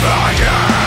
fire.